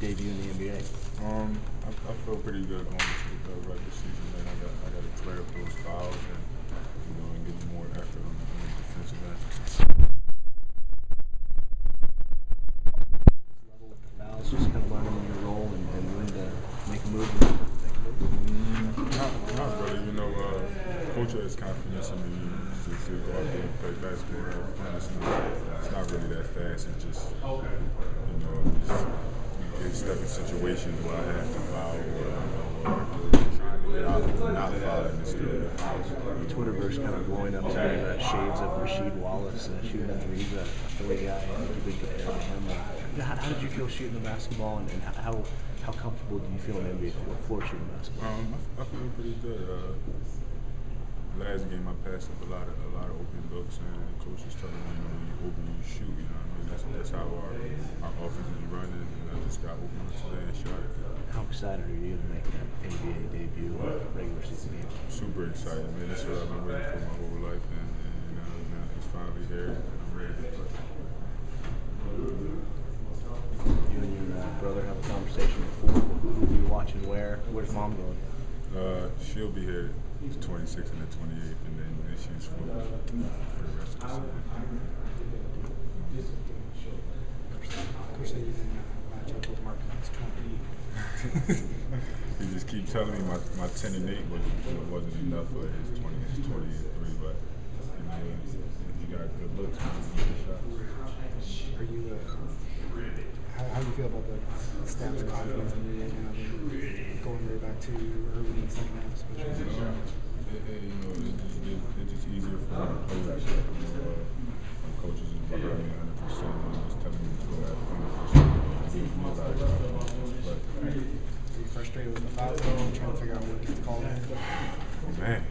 debut in the NBA? Um, I, I feel pretty good into the regular season, man. I got I got to clear up those fouls and you know and get more effort on the, on the defensive end. Level with the fouls, just kind of learning your role and, and when to make a move. and Make a move. Mm, not, not really. You know, uh, coach has confidence in me to, to go out there and play basketball. It's not, it's not really that fast. It's just, you know, just you get stuck in situations where I have to foul or, you know, or trying to get out of not fouling instead of fouls. Twitterverse kind of blowing up some uh, shades of Rasheed Wallace uh, shooting the three. He's a Philly guy. I think you've been compared to him. Uh, how, how did you feel shooting the basketball, and, and how how comfortable do you feel in the NBA floor, floor shooting basketball? Um, I, I feel pretty good. Uh, last game I passed up a lot of a lot of open looks, and coach was telling me, you know, you open, you shoot. You know, what I mean, that's that's how our offense is running. And I just got open today and shot it. How excited are you to make that NBA debut, uh, regular season game? Super excited, man. That's what I've been waiting for my whole life, and, and you know, now it's finally here. I'm ready to play. You and your uh, brother have a conversation before. Who be watching where? Where's mom going? Uh, she'll be here the 26th and the 28th, and then, then she's for, for the rest of the season. Coach said you didn't match up with Marcus's 20. He just keep telling me my, my 10 and 8 was, wasn't enough for his 20, his 20 and 3, but you know, he got good looks. man. He can shot. Are you, uh, how, how do you feel about the staff's confidence in you right now? They're Going right back to early in the second half, You especially. know, it, it, you know, it, just- it, it's just easier for me to play that. You Are you frustrated with the five, trying to figure out what gets called. Man.